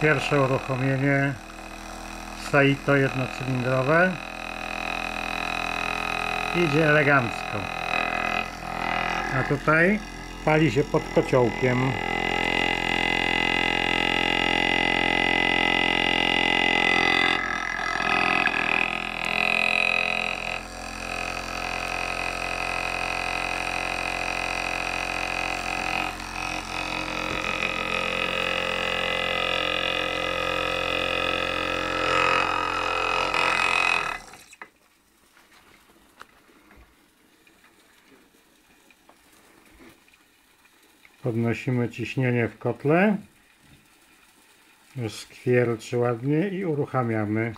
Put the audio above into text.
Pierwsze uruchomienie Saito jednocylindrowe. Idzie elegancko. A tutaj pali się pod kociołkiem. Podnosimy ciśnienie w kotle. Skwierczy ładnie i uruchamiamy